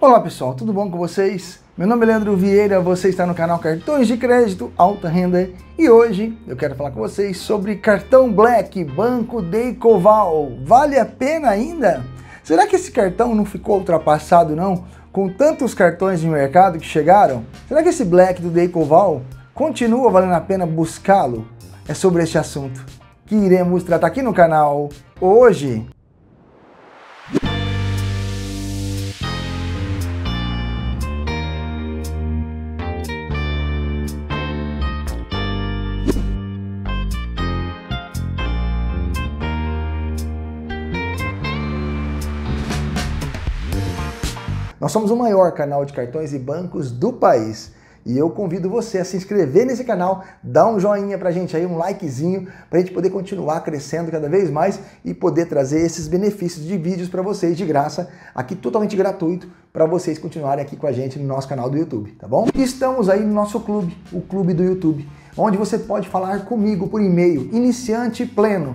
Olá pessoal, tudo bom com vocês? Meu nome é Leandro Vieira, você está no canal Cartões de Crédito Alta Renda e hoje eu quero falar com vocês sobre cartão Black Banco Deicoval. Vale a pena ainda? Será que esse cartão não ficou ultrapassado não? Com tantos cartões de mercado que chegaram? Será que esse Black do Deicoval continua valendo a pena buscá-lo? É sobre este assunto que iremos tratar aqui no canal hoje. Nós somos o maior canal de cartões e bancos do país. E eu convido você a se inscrever nesse canal, dar um joinha pra gente aí, um likezinho, pra gente poder continuar crescendo cada vez mais e poder trazer esses benefícios de vídeos para vocês de graça, aqui totalmente gratuito, para vocês continuarem aqui com a gente no nosso canal do YouTube, tá bom? Estamos aí no nosso clube, o Clube do YouTube onde você pode falar comigo por e-mail, iniciante pleno,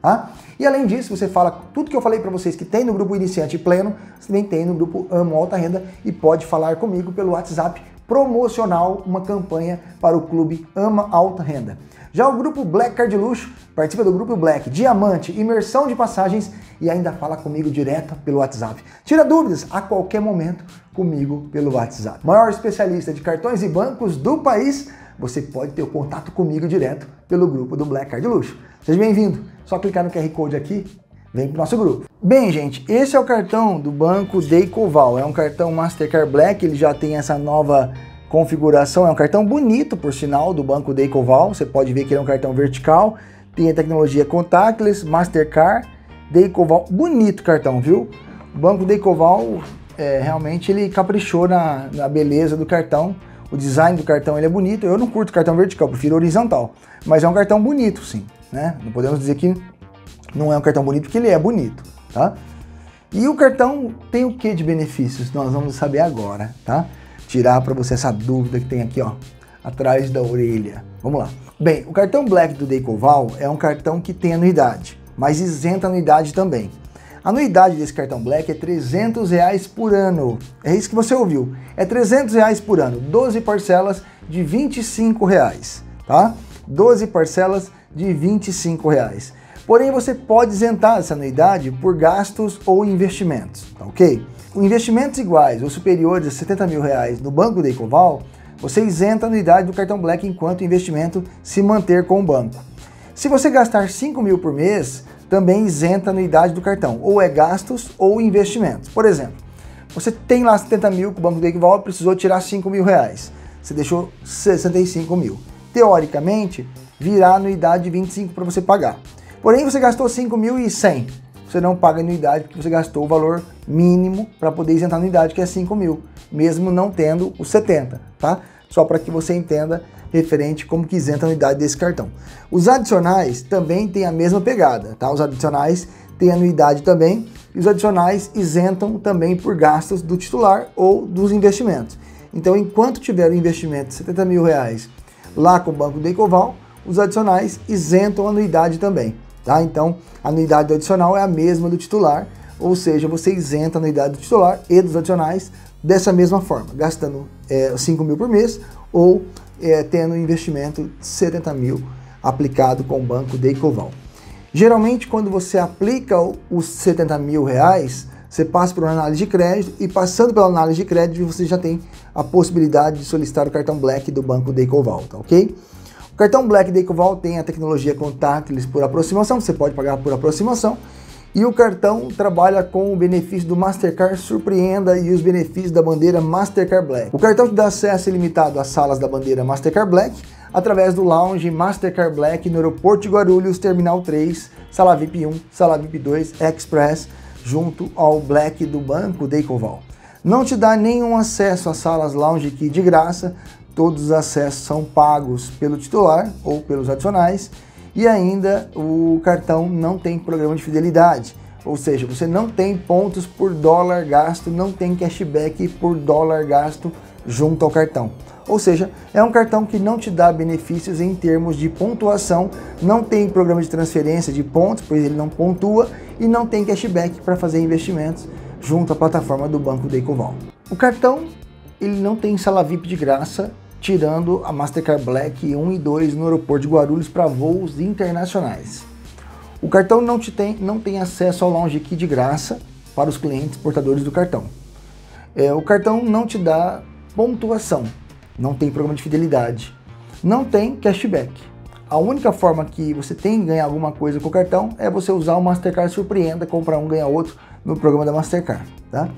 Tá? E além disso, você fala tudo que eu falei para vocês que tem no grupo Iniciante Pleno, você também tem no grupo Amo Alta Renda e pode falar comigo pelo WhatsApp promocional, uma campanha para o clube Ama Alta Renda. Já o grupo Black Card Luxo participa do grupo Black Diamante, imersão de passagens e ainda fala comigo direto pelo WhatsApp. Tira dúvidas a qualquer momento comigo pelo WhatsApp. Maior especialista de cartões e bancos do país, você pode ter o contato comigo direto pelo grupo do Black Card Luxo. Seja bem-vindo! Só clicar no QR Code aqui, vem para o nosso grupo. Bem, gente, esse é o cartão do banco Deicoval. É um cartão Mastercard Black, ele já tem essa nova configuração. É um cartão bonito, por sinal, do banco Deicoval. Você pode ver que ele é um cartão vertical. Tem a tecnologia contactless, Mastercard, Deicoval. Bonito cartão, viu? O banco Deicoval, é, realmente, ele caprichou na, na beleza do cartão. O design do cartão ele é bonito. Eu não curto cartão vertical, prefiro horizontal. Mas é um cartão bonito, sim né? Não podemos dizer que não é um cartão bonito, porque ele é bonito, tá? E o cartão tem o que de benefícios? Nós vamos saber agora, tá? Tirar para você essa dúvida que tem aqui, ó, atrás da orelha. Vamos lá. Bem, o cartão Black do Decoval é um cartão que tem anuidade, mas isenta anuidade também. A anuidade desse cartão Black é 300 reais por ano. É isso que você ouviu. É 300 reais por ano, 12 parcelas de 25 reais, tá? 12 parcelas de 25 reais. Porém, você pode isentar essa anuidade por gastos ou investimentos, tá ok? Com investimentos iguais ou superiores a 70 mil reais no Banco da Ecoval, você isenta a anuidade do cartão Black enquanto o investimento se manter com o banco. Se você gastar 5 mil por mês, também isenta a anuidade do cartão, ou é gastos ou investimentos. Por exemplo, você tem lá 70 mil com o Banco da Ecoval, precisou tirar 5 mil reais. Você deixou 65 mil. Teoricamente, virá anuidade de 25 para você pagar. Porém, você gastou 5.100. Você não paga anuidade porque você gastou o valor mínimo para poder isentar a anuidade, que é 5 mil, mesmo não tendo os 70, tá? Só para que você entenda referente como que isenta a anuidade desse cartão. Os adicionais também têm a mesma pegada, tá? Os adicionais têm anuidade também e os adicionais isentam também por gastos do titular ou dos investimentos. Então, enquanto tiver o investimento de 70 mil reais lá com o Banco Decoval, os adicionais isentam a anuidade também. Tá? Então, a anuidade do adicional é a mesma do titular, ou seja, você isenta a anuidade do titular e dos adicionais dessa mesma forma, gastando é, 5 mil por mês ou é, tendo um investimento de 70 mil aplicado com o banco Deicoval. Geralmente, quando você aplica os 70 mil reais, você passa por uma análise de crédito e passando pela análise de crédito, você já tem a possibilidade de solicitar o cartão Black do banco Deicoval, tá ok? O cartão Black da Ecoval tem a tecnologia contactless por aproximação, você pode pagar por aproximação. E o cartão trabalha com o benefício do Mastercard Surpreenda e os benefícios da bandeira Mastercard Black. O cartão te dá acesso ilimitado às salas da bandeira Mastercard Black através do lounge Mastercard Black no aeroporto de Guarulhos, Terminal 3, Sala VIP 1, Sala VIP 2, Express, junto ao Black do Banco da Ecoval. Não te dá nenhum acesso às salas lounge aqui de graça, todos os acessos são pagos pelo titular ou pelos adicionais E ainda o cartão não tem programa de fidelidade. Ou seja, você não tem pontos por dólar gasto, não tem cashback por dólar gasto junto ao cartão. Ou seja, é um cartão que não te dá benefícios em termos de pontuação, não tem programa de transferência de pontos, pois ele não pontua, e não tem cashback para fazer investimentos junto à plataforma do Banco Decoval. O cartão ele não tem sala VIP de graça, tirando a Mastercard Black 1 e 2 no aeroporto de Guarulhos para voos internacionais. O cartão não, te tem, não tem acesso ao Lounge Key de graça para os clientes portadores do cartão. É, o cartão não te dá pontuação, não tem programa de fidelidade, não tem cashback. A única forma que você tem de ganhar alguma coisa com o cartão é você usar o Mastercard Surpreenda, comprar um, ganhar outro no programa da Mastercard. Tá?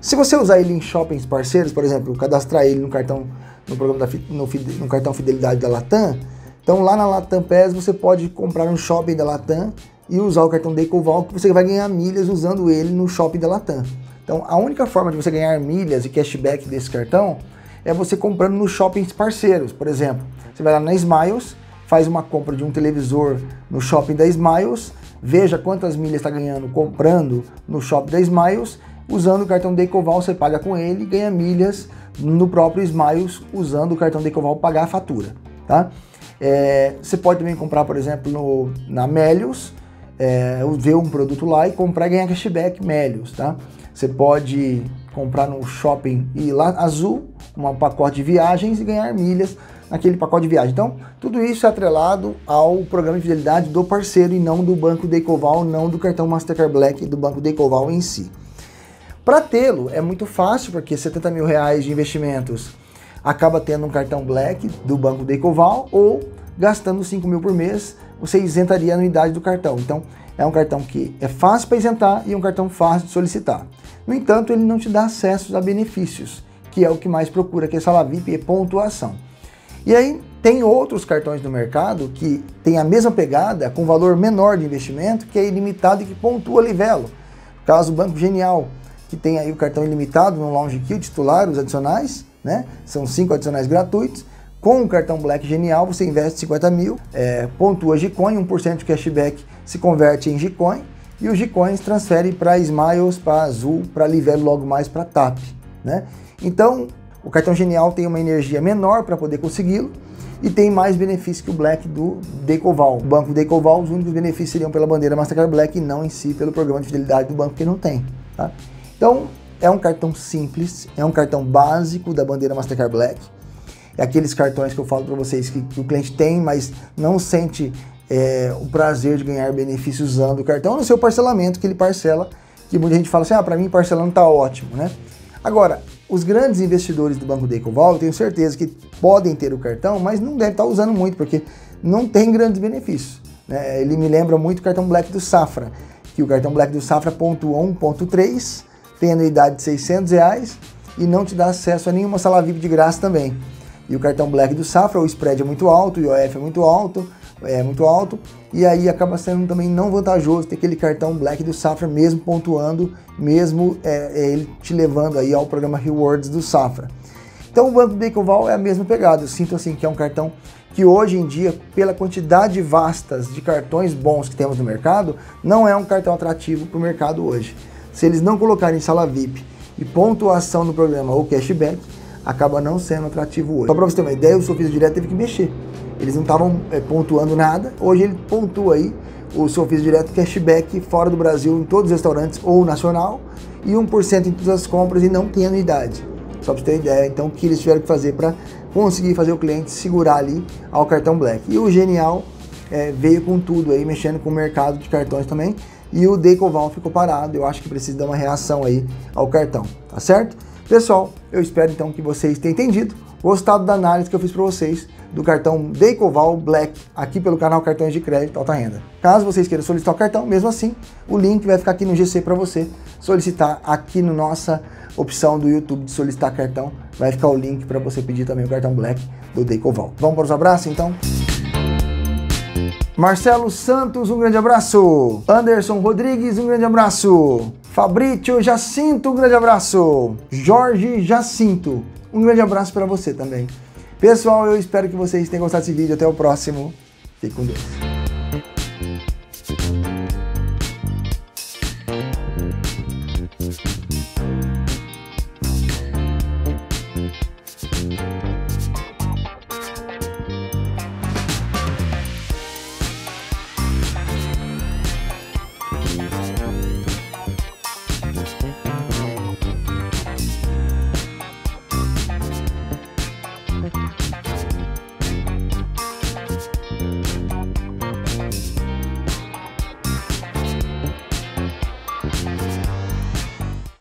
Se você usar ele em shoppings parceiros, por exemplo, cadastrar ele no cartão no programa da, no, no cartão Fidelidade da Latam, então lá na Latam PES você pode comprar no shopping da Latam e usar o cartão Decoval que você vai ganhar milhas usando ele no shopping da Latam. Então a única forma de você ganhar milhas e cashback desse cartão é você comprando nos shoppings parceiros. Por exemplo, você vai lá na Smiles, faz uma compra de um televisor no shopping da Smiles, veja quantas milhas está ganhando comprando no shopping da Smiles, usando o cartão Decoval você paga com ele e ganha milhas no próprio Smiles usando o cartão Decoval pagar a fatura, tá? É, você pode também comprar, por exemplo, no, na Melios, é, ver um produto lá e comprar e ganhar cashback Melios, tá? Você pode comprar no shopping e lá azul, um pacote de viagens e ganhar milhas naquele pacote de viagem. Então, tudo isso é atrelado ao programa de fidelidade do parceiro e não do Banco Decoval, não do cartão Mastercard Black do Banco Decoval em si. Para tê-lo é muito fácil, porque 70 mil reais de investimentos acaba tendo um cartão Black do Banco Decoval ou gastando 5 mil por mês, você isentaria a anuidade do cartão. Então, é um cartão que é fácil para isentar e um cartão fácil de solicitar. No entanto, ele não te dá acesso a benefícios, que é o que mais procura, que é sala VIP e pontuação. E aí tem outros cartões no mercado que tem a mesma pegada, com valor menor de investimento, que é ilimitado e que pontua livelo. Caso Banco Genial, que tem aí o cartão ilimitado no Lounge Key, titular, os adicionais, né? São cinco adicionais gratuitos. Com o cartão Black Genial, você investe 50 mil, é, pontua Gcoin, 1% de cashback se converte em Gcoin e os Gcoins transfere para Smiles, para Azul, para Livelo, logo mais para TAP. Né? Então, o cartão Genial tem uma energia menor para poder consegui-lo e tem mais benefícios que o Black do Decoval. O banco Decoval, os únicos benefícios seriam pela bandeira Mastercard Black e não em si pelo programa de fidelidade do banco que não tem. Tá? Então, é um cartão simples, é um cartão básico da bandeira Mastercard Black. É aqueles cartões que eu falo para vocês que, que, o cliente tem, mas não sente é, o prazer de ganhar benefícios usando o cartão no seu parcelamento que ele parcela, que muita gente fala assim, ah, para mim parcelando tá ótimo, né? Agora, os grandes investidores do Banco Decoval, eu tenho certeza que podem ter o cartão, mas não devem estar tá usando muito, porque não tem grandes benefícios. Né? Ele me lembra muito o cartão Black do Safra, que o cartão Black do Safra pontua 1.3, tem anuidade de 600 reais e não te dá acesso a nenhuma sala VIP de graça também. E o cartão Black do Safra, o spread é muito alto, o IOF é muito alto, é muito alto, e aí acaba sendo também não vantajoso ter aquele cartão Black do Safra mesmo pontuando, mesmo é, é ele te levando aí ao programa Rewards do Safra. Então o Banco Decoval é a mesma pegada, eu sinto assim que é um cartão que hoje em dia, pela quantidade vastas de cartões bons que temos no mercado, não é um cartão atrativo para o mercado hoje se eles não colocarem sala VIP e pontuação no programa ou cashback, acaba não sendo atrativo hoje. Só para você ter uma ideia, o Sofisa Direto teve que mexer. Eles não estavam é, pontuando nada, hoje ele pontua aí o Sofisa Direto cashback fora do Brasil em todos os restaurantes ou nacional e 1% em todas as compras e não tem anuidade. Só para você ter ideia, então, o que eles tiveram que fazer para conseguir fazer o cliente segurar ali ao cartão Black. E o Genial é, veio com tudo aí, mexendo com o mercado de cartões também e o Decoval ficou parado. Eu acho que precisa dar uma reação aí ao cartão, tá certo? Pessoal, eu espero então que vocês tenham entendido, gostado da análise que eu fiz para vocês do cartão Decoval Black aqui pelo canal Cartões de Crédito Alta Renda. Caso vocês queiram solicitar o cartão, mesmo assim, o link vai ficar aqui no GC para você solicitar aqui no nossa opção do YouTube de solicitar cartão. Vai ficar o link para você pedir também o cartão Black do Decoval. Vamos para os abraços então? Marcelo Santos, um grande abraço. Anderson Rodrigues, um grande abraço. Fabrício Jacinto, um grande abraço. Jorge Jacinto, um grande abraço para você também. Pessoal, eu espero que vocês tenham gostado desse vídeo. Até o próximo. Fique com Deus.